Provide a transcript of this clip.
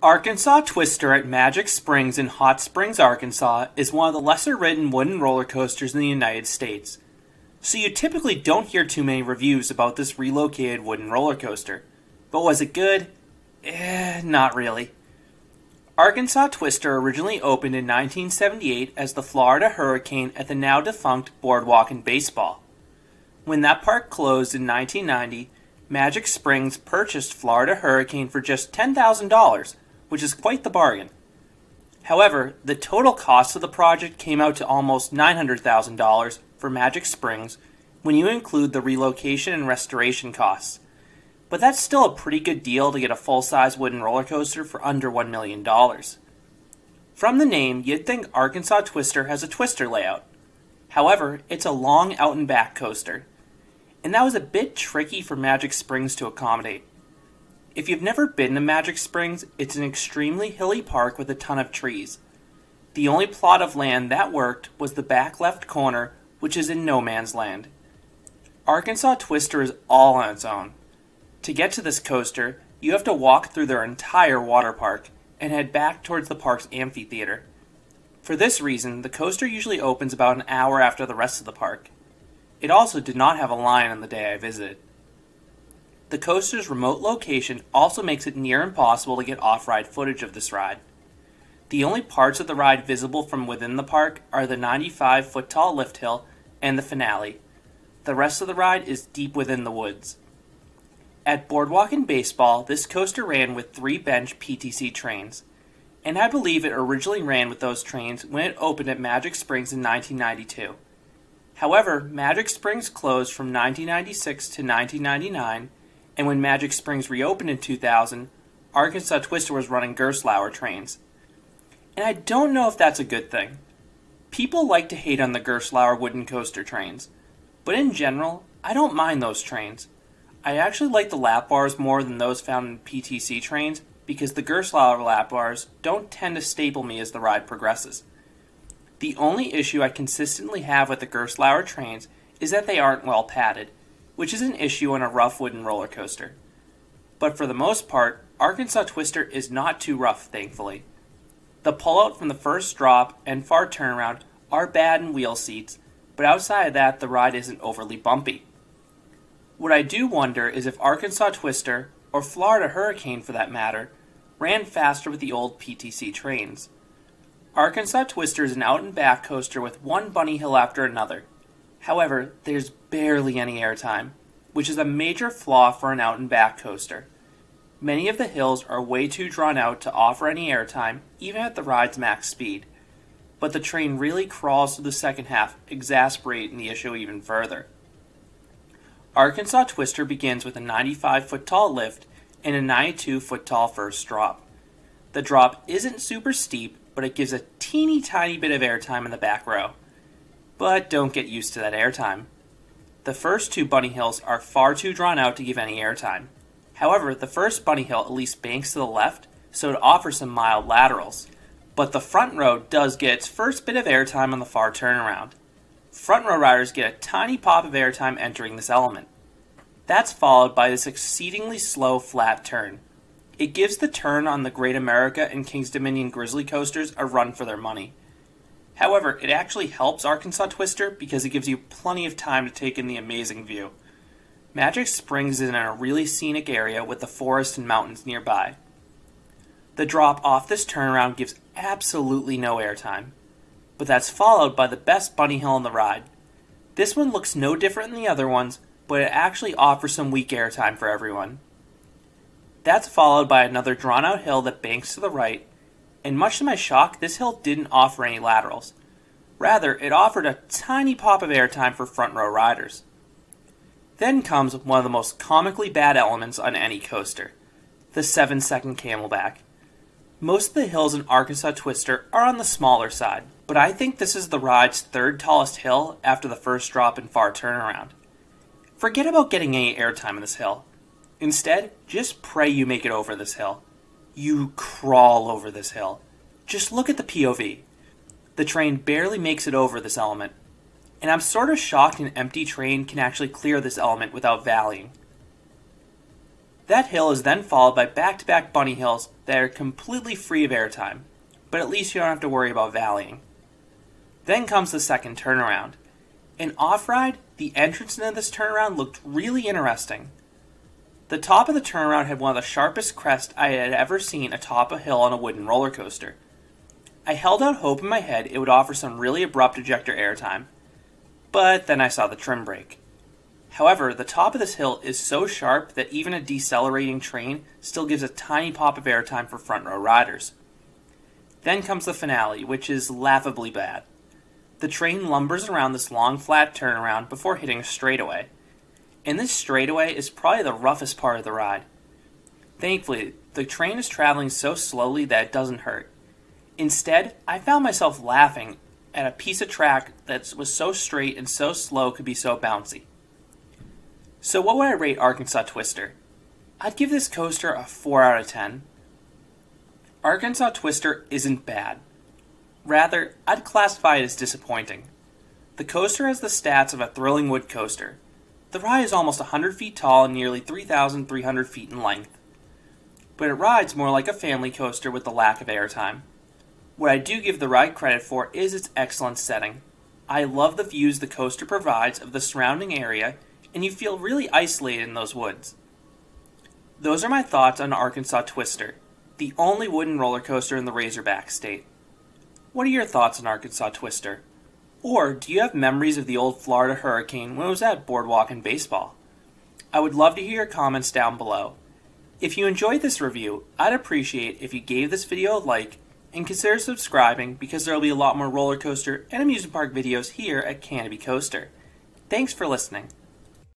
Arkansas Twister at Magic Springs in Hot Springs, Arkansas is one of the lesser written wooden roller coasters in the United States. So you typically don't hear too many reviews about this relocated wooden roller coaster. But was it good? Eh, not really. Arkansas Twister originally opened in 1978 as the Florida Hurricane at the now defunct Boardwalk and Baseball. When that park closed in 1990, Magic Springs purchased Florida Hurricane for just $10,000, which is quite the bargain. However, the total cost of the project came out to almost $900,000 for Magic Springs when you include the relocation and restoration costs. But that's still a pretty good deal to get a full size wooden roller coaster for under $1 million. From the name, you'd think Arkansas Twister has a twister layout. However, it's a long out and back coaster and that was a bit tricky for Magic Springs to accommodate. If you've never been to Magic Springs, it's an extremely hilly park with a ton of trees. The only plot of land that worked was the back left corner, which is in no man's land. Arkansas Twister is all on its own. To get to this coaster, you have to walk through their entire water park and head back towards the park's amphitheater. For this reason, the coaster usually opens about an hour after the rest of the park. It also did not have a line on the day I visited. The coaster's remote location also makes it near impossible to get off ride footage of this ride. The only parts of the ride visible from within the park are the 95 foot tall lift hill and the finale. The rest of the ride is deep within the woods. At Boardwalk and Baseball, this coaster ran with three bench PTC trains, and I believe it originally ran with those trains when it opened at Magic Springs in 1992. However, Magic Springs closed from 1996 to 1999, and when Magic Springs reopened in 2000, Arkansas Twister was running Gerstlauer trains. And I don't know if that's a good thing. People like to hate on the Gerstlauer wooden coaster trains, but in general, I don't mind those trains. I actually like the lap bars more than those found in PTC trains because the Gerstlauer lap bars don't tend to staple me as the ride progresses. The only issue I consistently have with the Gerstlauer trains is that they aren't well padded, which is an issue on a rough wooden roller coaster. But for the most part, Arkansas Twister is not too rough, thankfully. The pullout from the first drop and far turnaround are bad in wheel seats, but outside of that, the ride isn't overly bumpy. What I do wonder is if Arkansas Twister, or Florida Hurricane for that matter, ran faster with the old PTC trains. Arkansas Twister is an out and back coaster with one bunny hill after another. However, there's barely any airtime, which is a major flaw for an out and back coaster. Many of the hills are way too drawn out to offer any airtime, even at the ride's max speed. But the train really crawls through the second half, exasperating the issue even further. Arkansas Twister begins with a 95 foot tall lift and a 92 foot tall first drop. The drop isn't super steep, but it gives a teeny tiny bit of airtime in the back row. But don't get used to that airtime. The first two bunny hills are far too drawn out to give any airtime. However, the first bunny hill at least banks to the left, so it offers some mild laterals. But the front row does get its first bit of airtime on the far turnaround. Front row riders get a tiny pop of airtime entering this element. That's followed by this exceedingly slow flat turn. It gives the turn on the Great America and Kings Dominion Grizzly coasters a run for their money. However, it actually helps Arkansas Twister because it gives you plenty of time to take in the amazing view. Magic Springs is in a really scenic area with the forest and mountains nearby. The drop off this turnaround gives absolutely no airtime, but that's followed by the best bunny hill on the ride. This one looks no different than the other ones, but it actually offers some weak airtime for everyone. That's followed by another drawn out hill that banks to the right, and much to my shock, this hill didn't offer any laterals. Rather, it offered a tiny pop of airtime for front row riders. Then comes one of the most comically bad elements on any coaster the 7 second camelback. Most of the hills in Arkansas Twister are on the smaller side, but I think this is the ride's third tallest hill after the first drop and far turnaround. Forget about getting any airtime on this hill. Instead, just pray you make it over this hill. You crawl over this hill. Just look at the POV. The train barely makes it over this element. And I'm sort of shocked an empty train can actually clear this element without valleying. That hill is then followed by back to back bunny hills that are completely free of airtime, but at least you don't have to worry about valleying. Then comes the second turnaround. In off ride, the entrance into this turnaround looked really interesting. The top of the turnaround had one of the sharpest crests I had ever seen atop a hill on a wooden roller coaster. I held out hope in my head it would offer some really abrupt ejector airtime, but then I saw the trim brake. However, the top of this hill is so sharp that even a decelerating train still gives a tiny pop of airtime for front row riders. Then comes the finale, which is laughably bad. The train lumbers around this long flat turnaround before hitting a straightaway. And this straightaway is probably the roughest part of the ride. Thankfully, the train is traveling so slowly that it doesn't hurt. Instead, I found myself laughing at a piece of track that was so straight and so slow could be so bouncy. So, what would I rate Arkansas Twister? I'd give this coaster a 4 out of 10. Arkansas Twister isn't bad. Rather, I'd classify it as disappointing. The coaster has the stats of a thrilling wood coaster. The ride is almost 100 feet tall and nearly 3,300 feet in length. But it rides more like a family coaster with the lack of airtime. What I do give the ride credit for is its excellent setting. I love the views the coaster provides of the surrounding area, and you feel really isolated in those woods. Those are my thoughts on Arkansas Twister the only wooden roller coaster in the Razorback state. What are your thoughts on Arkansas Twister? Or do you have memories of the old Florida Hurricane when it was at Boardwalk and Baseball? I would love to hear your comments down below. If you enjoyed this review, I'd appreciate if you gave this video a like and consider subscribing because there will be a lot more roller coaster and amusement park videos here at Canobie Coaster. Thanks for listening.